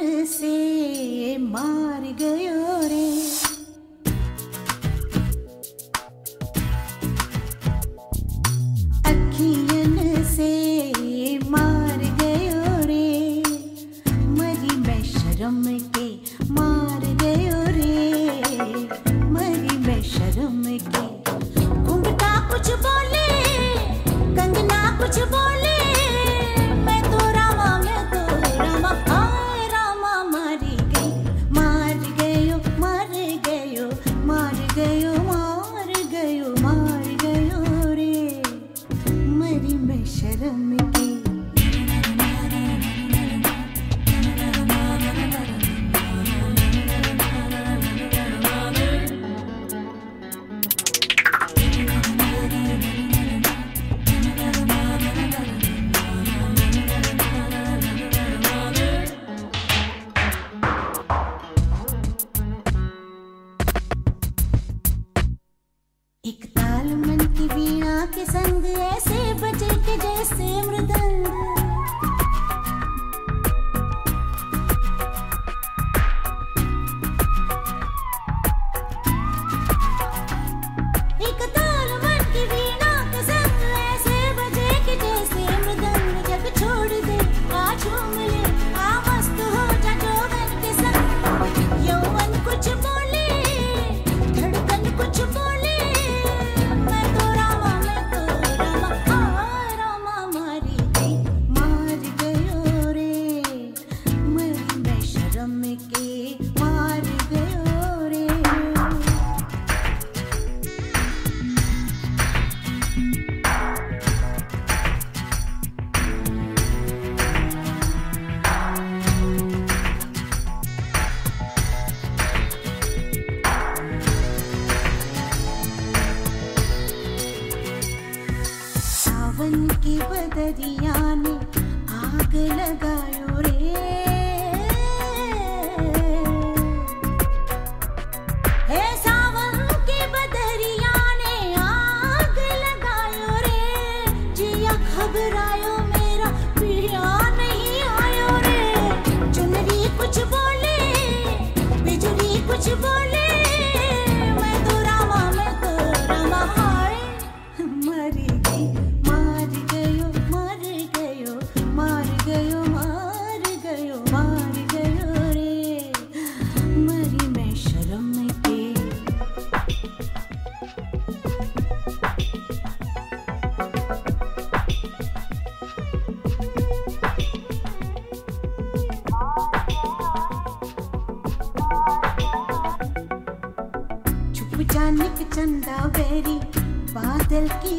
से मार गयो रे। अखियन से मार मरी मैं शर्म के मार मरी मैं शर्म के कुछ बोले, कंगना कुछ बोले के संग ऐसे दरिया ने आग लगाई मानिक चंदा बेरी बादल की